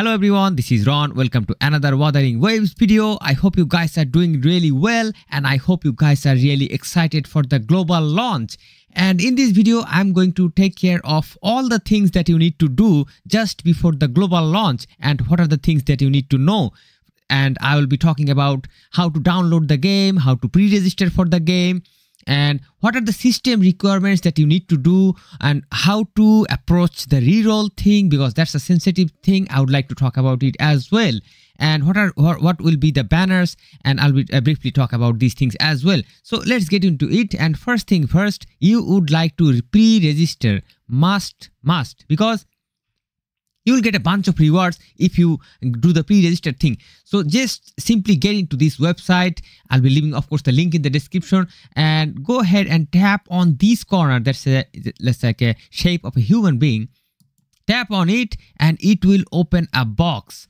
Hello everyone, this is Ron. Welcome to another Wuthering Waves video. I hope you guys are doing really well and I hope you guys are really excited for the global launch. And in this video, I'm going to take care of all the things that you need to do just before the global launch and what are the things that you need to know. And I will be talking about how to download the game, how to pre-register for the game, and what are the system requirements that you need to do and how to approach the reroll thing because that's a sensitive thing. I would like to talk about it as well. And what are what will be the banners? And i'll be, uh, briefly talk about these things as well. So let's get into it. And first thing first you would like to pre-register must must. Because you will get a bunch of rewards if you do the pre-registered thing. So just simply get into this website. I'll be leaving of course the link in the description. And go ahead and tap on this corner that's a let's like a shape of a human being. Tap on it and it will open a box.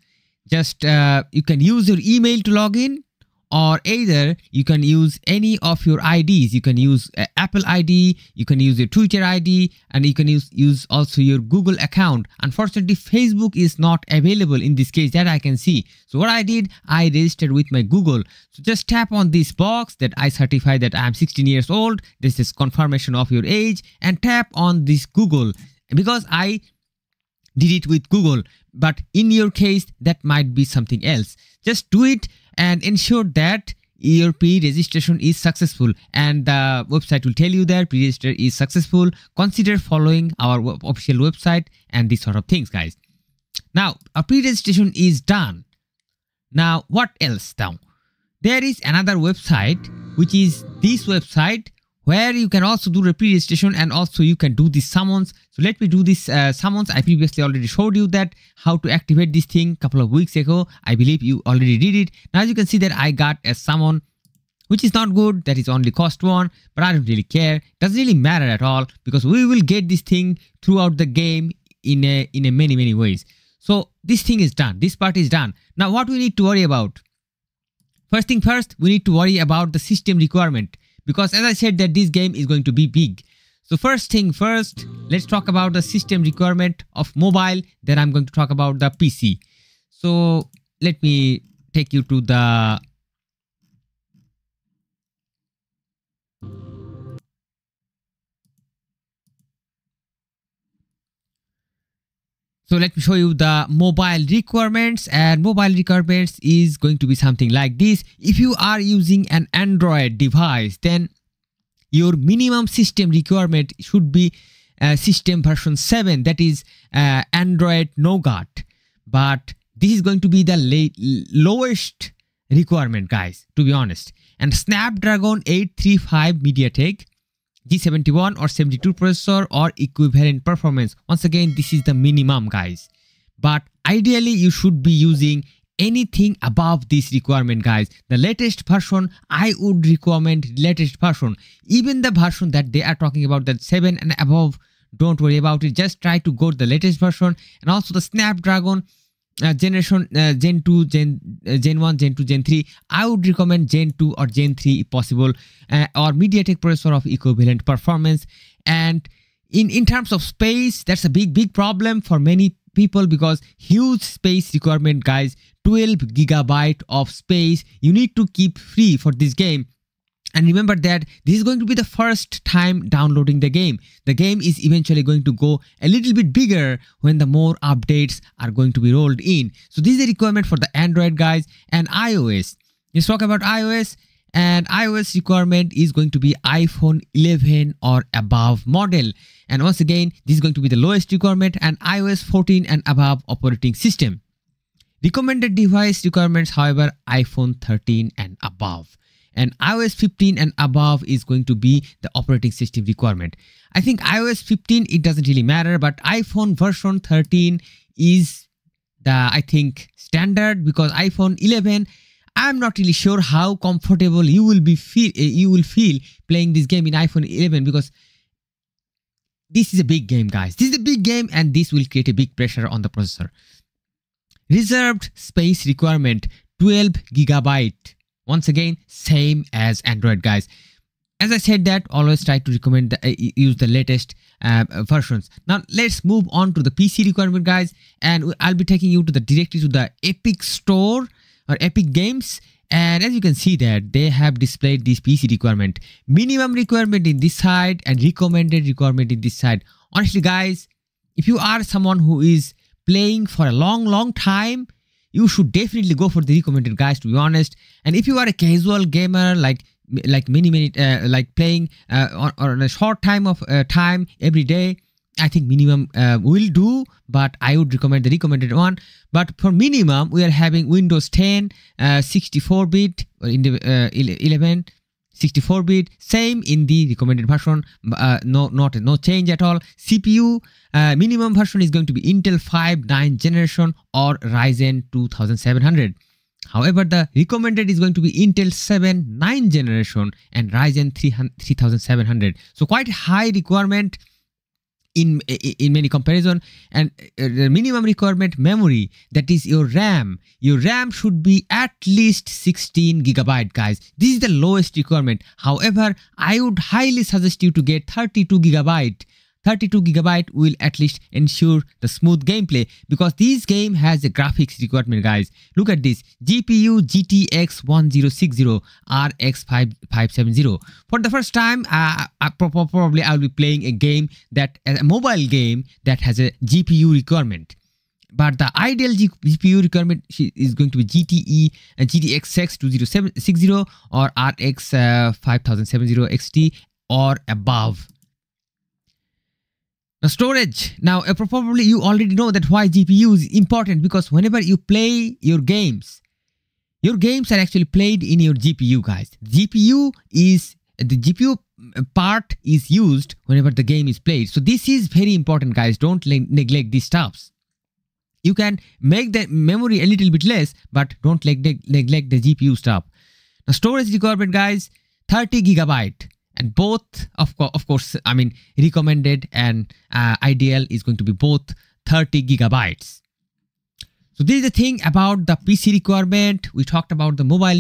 Just uh, you can use your email to log in or either you can use any of your IDs. You can use uh, Apple ID, you can use your Twitter ID, and you can use, use also your Google account. Unfortunately, Facebook is not available in this case that I can see. So what I did, I registered with my Google. So just tap on this box that I certify that I'm 16 years old. This is confirmation of your age and tap on this Google because I did it with Google. But in your case, that might be something else. Just do it and ensure that your pre-registration is successful. And the website will tell you that pre-register is successful. Consider following our official website and these sort of things guys. Now our pre-registration is done. Now what else? Now there is another website which is this website where you can also do the pre-registration and also you can do the summons. So let me do this uh, summons. I previously already showed you that how to activate this thing a couple of weeks ago. I believe you already did it. Now as you can see that I got a summon which is not good. That is only cost one, but I don't really care. Doesn't really matter at all because we will get this thing throughout the game in a in a many many ways. So this thing is done. This part is done. Now what we need to worry about? First thing first, we need to worry about the system requirement because as I said that this game is going to be big. So first thing first, let's talk about the system requirement of mobile. Then I'm going to talk about the PC. So let me take you to the So let me show you the mobile requirements and mobile requirements is going to be something like this. If you are using an Android device, then your minimum system requirement should be uh, system version 7 that is uh, Android Nougat. But this is going to be the lowest requirement guys to be honest. And Snapdragon 835 MediaTek G71 or 72 processor or equivalent performance. Once again, this is the minimum guys. But ideally, you should be using anything above this requirement guys the latest version i would recommend latest version even the version that they are talking about that 7 and above don't worry about it just try to go to the latest version and also the snapdragon uh, generation uh, gen 2 gen uh, gen 1 gen 2 gen 3 i would recommend gen 2 or gen 3 if possible uh, or mediatek processor of equivalent performance and in in terms of space that's a big big problem for many people because huge space requirement guys 12 gigabyte of space you need to keep free for this game and remember that this is going to be the first time downloading the game. The game is eventually going to go a little bit bigger when the more updates are going to be rolled in. So this is a requirement for the Android guys and iOS. Let's talk about iOS and iOS requirement is going to be iPhone 11 or above model. And once again, this is going to be the lowest requirement and iOS 14 and above operating system. Recommended device requirements, however, iPhone 13 and above and iOS 15 and above is going to be the operating system requirement. I think iOS 15 it doesn't really matter but iPhone version 13 is the I think standard because iPhone 11 I'm not really sure how comfortable you will be feel uh, you will feel playing this game in iPhone 11 because this is a big game guys. This is a big game and this will create a big pressure on the processor. Reserved space requirement 12 gigabyte once again same as android guys as i said that always try to recommend the, uh, use the latest uh, versions. Now let's move on to the PC requirement guys and I'll be taking you to the directly to the Epic store or Epic Games and as you can see that they have displayed this PC requirement. Minimum requirement in this side and recommended requirement in this side. Honestly guys, if you are someone who is playing for a long long time you should definitely go for the recommended guys to be honest. And if you are a casual gamer like like many many uh, like playing uh, on, on, a short time of uh, time every day i think minimum uh, will do but i would recommend the recommended one. But for minimum we are having windows 10 uh, 64 bit in the uh, 11 64 bit same in the recommended version uh, no not no change at all cpu uh, minimum version is going to be intel 5 9 generation or ryzen 2700 However, the recommended is going to be Intel 7 9 generation and Ryzen 3700. So quite high requirement in in many comparison and the minimum requirement memory that is your ram. Your ram should be at least 16 gigabyte guys. This is the lowest requirement. However i would highly suggest you to get 32 gigabyte 32 gigabyte will at least ensure the smooth gameplay because this game has a graphics requirement guys. Look at this. Gpu gtx 1060 rx 570 for the first time uh, I, probably i'll be playing a game that a mobile game that has a gpu requirement. But the ideal GPU requirement is going to be GTE and GTX 2060 or RX uh, 5070 XT or above. Now storage. Now uh, probably you already know that why GPU is important because whenever you play your games, your games are actually played in your GPU guys. GPU is the GPU uh, part is used whenever the game is played. So this is very important guys. Don't neglect these stuffs. You can make the memory a little bit less but don't neglect the GPU stuff. Now storage requirement guys 30 gigabyte and both of, co of course i mean recommended and uh, ideal is going to be both 30 gigabytes. So this is the thing about the pc requirement. We talked about the mobile